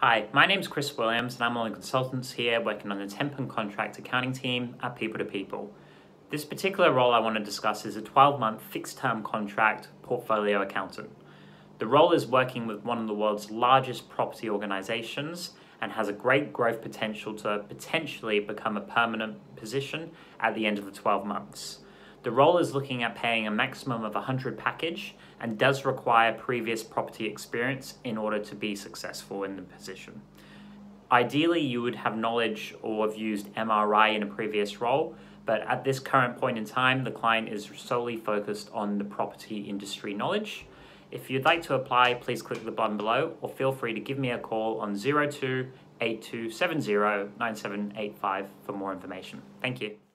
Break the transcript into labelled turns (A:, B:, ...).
A: Hi, my name is Chris Williams and I'm one of the consultants here working on the temp and contract accounting team at People to People. This particular role I want to discuss is a 12 month fixed term contract portfolio accountant. The role is working with one of the world's largest property organizations and has a great growth potential to potentially become a permanent position at the end of the 12 months. The role is looking at paying a maximum of 100 package and does require previous property experience in order to be successful in the position. Ideally, you would have knowledge or have used MRI in a previous role, but at this current point in time, the client is solely focused on the property industry knowledge. If you'd like to apply, please click the button below or feel free to give me a call on 02 8270 9785 for more information. Thank you.